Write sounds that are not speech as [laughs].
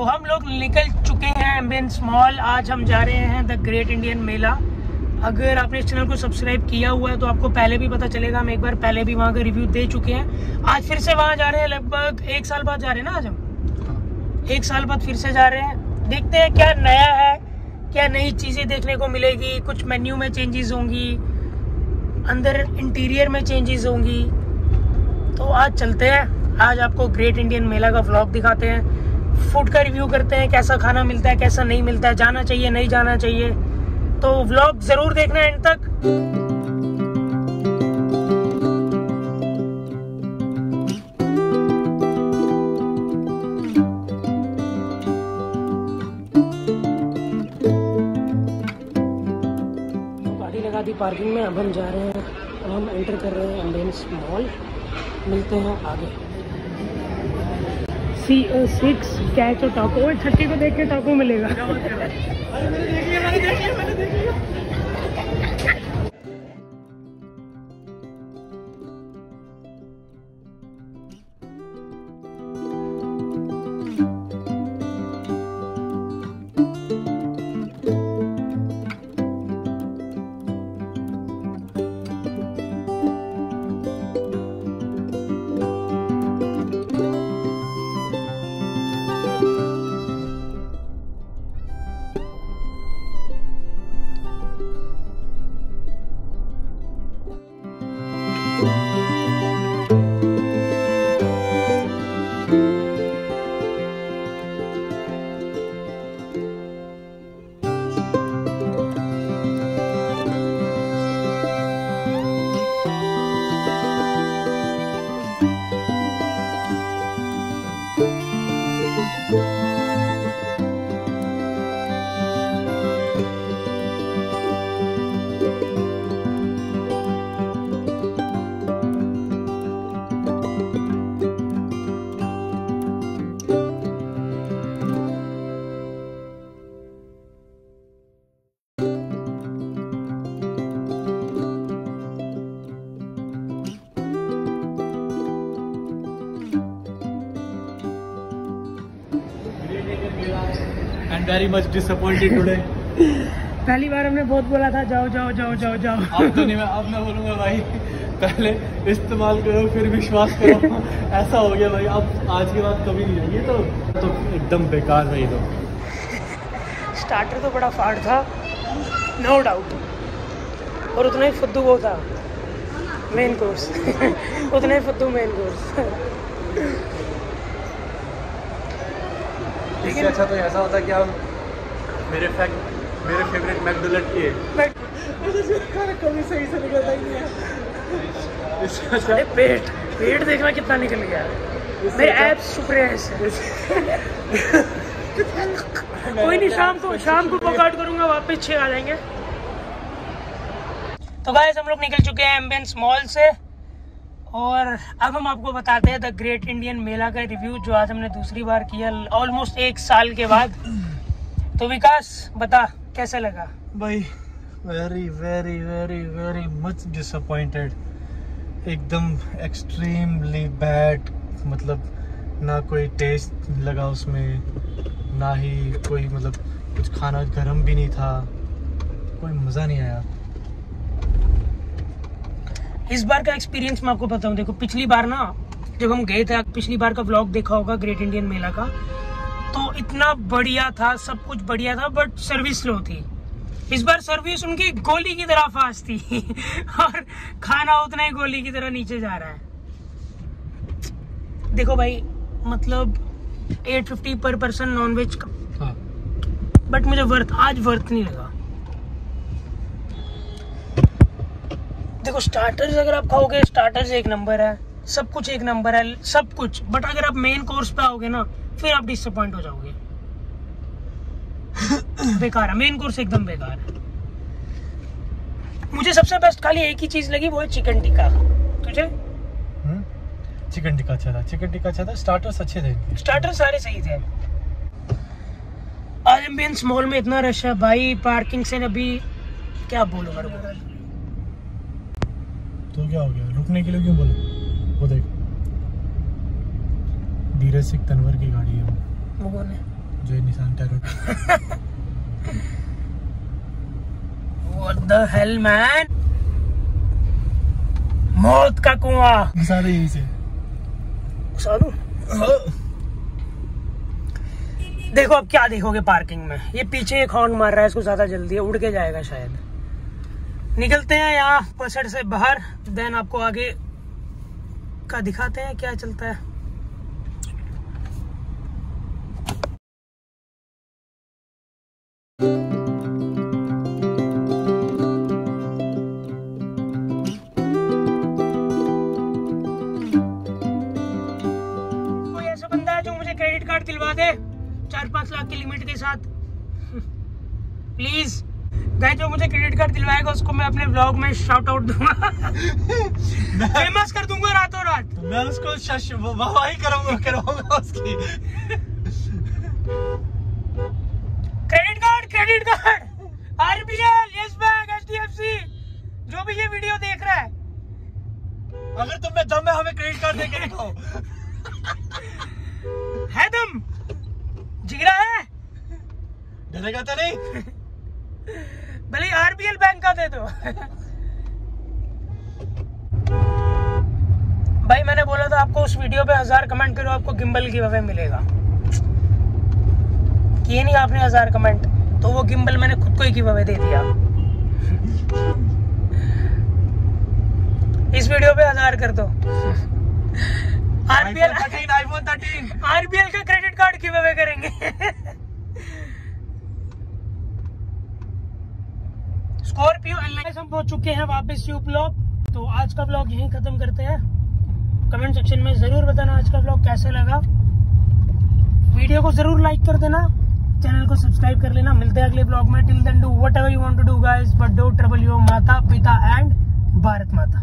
तो हम लोग निकल चुके हैं एम्बियंस मॉल आज हम जा रहे हैं द ग्रेट इंडियन मेला अगर आपने इस चैनल को सब्सक्राइब किया हुआ है तो आपको पहले भी पता चलेगा हम एक बार पहले भी वहाँ का रिव्यू दे चुके हैं। आज फिर से वहाँ जा रहे हैं लगभग एक साल बाद जा रहे हैं ना आज हम? एक साल बाद फिर से जा रहे हैं। देखते हैं क्या नया है क्या नई चीज़ें देखने को मिलेगी। कुछ मेन्यू में चेंजेस होंगी अंदर इंटीरियर में चेंजेस होंगी। तो आज चलते हैं। आज आपको ग्रेट इंडियन मेला का व्लॉग दिखाते हैं। फ़ूड का रिव्यू करते हैं, कैसा खाना मिलता है, कैसा नहीं मिलता है, जाना चाहिए, नहीं जाना चाहिए। तो व्लॉग ज़रूर देखना एंड तक। लगा दी पार्किंग में, अब हम जा रहे हैं, अब हम एंटर कर रहे हैं एम्बियंस मॉल मिलते हैं आगे। सी सिक्स कैच और टाको थर्टी को देख के टाको मिलेगा। And very much disappointed today. [laughs] पहली बार हमने बहुत बोला था जाओ जाओ जाओ जाओ जाओ। अब तो नहीं मैं अब मैं बोलूँगा भाई पहले इस्तेमाल करो फिर विश्वास करो। [laughs] ऐसा हो गया भाई अब आज के बाद कभी नहीं जाएगी तो तो एकदम बेकार भाई तो। स्टार्टर तो बड़ा फाड़ था नो डाउट और उतना ही फुद्दू वो था मेन कोर्स [laughs] उतना ही फुद्दू मेन कोर्स इससे अच्छा तो ऐसा होता कि हम मेरे फैक्ट मेरे फेवरेट मैकडोनल्ड के मैं कभी सही से निकलता ही। नहीं है अच्छा अरे पेट पेट देखना कितना निकल गया। मेरे एब्स छुप रहे हैं इससे। कोई नहीं शाम को शाम को वर्कआउट करूँगा वापस छः आ जाएँगे। तो गाइस हम लोग निकल चुके हैं एम्बियंस मॉल से। और अब हम आपको बताते हैं द ग्रेट इंडियन मेला का रिव्यू जो आज हमने दूसरी बार किया ऑलमोस्ट एक साल के बाद। तो विकास, बता, कैसा लगा? भाई very very very very much disappointed एकदम एक्सट्रीमली बैड मतलब ना कोई टेस्ट लगा उसमें, ना ही कोई मतलब कुछ खाना गर्म भी नहीं था। कोई मज़ा नहीं आया। इस बार का एक्सपीरियंस मैं आपको बताऊँ देखो पिछली बार ना जब हम गए थे पिछली बार का ब्लॉग देखा होगा ग्रेट इंडियन मेला का तो इतना बढ़िया था सब कुछ बढ़िया था बट सर्विस स्लो थी। इस बार सर्विस उनकी गोली की तरह फास्ट थी [laughs] और खाना उतना ही गोली की तरह नीचे जा रहा है। देखो भाई मतलब 850 पर पर्सन नॉन वेज का। हाँ। बट मुझे वर्थ आज वर्थ नहीं लगा। देखो स्टार्टर्स अगर आप खाओगे स्टार्टर्स एक नंबर है सब कुछ एक नंबर है सब कुछ। बट अगर आप मेन कोर्स पे आओगे ना फिर आप डिसअपॉइंट हो जाओगे। बेकार है मेन कोर्स एकदम बेकार है। मुझे सबसे बेस्ट खाली एक ही चीज़ लगी वो है चिकन टिक्का तुझे? चिकन टिक्का अच्छा था चिकन टिक्का अच्छा था स्टार्टर्स अच्छे थे स्टार्टर सारे सही थे। एम्बियंस मॉल में इतना रश है भाई पार्किंग से अभी क्या बोलूँ मेरे को। तो क्या हो गया? रुकने के लिए क्यों बोला? वो देख। धीरज सिंह तनवर की गाड़ी है वो। वो कौन है जो निशान tarot [laughs] What the hell man? मौत का कुआँ। सारे यहीं से। साधु देखो अब क्या देखोगे पार्किंग में। ये पीछे एक हॉर्न मार रहा है इसको ज़्यादा जल्दी है उड़ के जाएगा शायद। निकलते हैं यहाँ पसड़ से बाहर, देन आपको आगे का दिखाते हैं क्या चलता है। क्रेडिट कार्ड दिलवा दे, चार पाँच लाख की लिमिट के साथ। [laughs] प्लीज़ गाय जो मुझे क्रेडिट कार्ड दिलवाएगा उसको मैं अपने ब्लॉग में शाउट आउट दूँगा। फ़ेमस कर दूँगा रातों रात। मैं उसको शश वाह करूँगा करवाऊँगा उसकी। Credit card credit card RBL Yes Bank HDFC जो भी ये वीडियो देख रहा है। अगर तुम में दम है हमें क्रेडिट कार्ड देके दिखाओ। है तुम जिगरा है? डरेगा तो नहीं। भले आरबीएल बैंक का दे दो। भाई मैंने बोला था आपको उस वीडियो पे हज़ार कमेंट करो आपको गिम्बल की वजह मिलेगा। किए नहीं आपने हज़ार कमेंट तो वो गिम्बल मैंने खुद को ही की वजह दे दिया। इस वीडियो पे हज़ार कर दो। आरबीएल आईफोन थर्टीन आरबीएल का क्रेडिट कार्ड की वजह करेंगे। [laughs] स्कॉर्पियो एल हम पहुँच चुके हैं वापस यू ब्लॉग तो आज का ब्लॉग यहीं खत्म करते हैं। कमेंट सेक्शन में ज़रूर बताना आज का ब्लॉग कैसा लगा। वीडियो को ज़रूर लाइक कर देना। चैनल को सब्सक्राइब कर लेना। मिलते हैं अगले ब्लॉग में। Till then do whatever you want to do guys but don't trouble your माता पिता एंड भारत माता।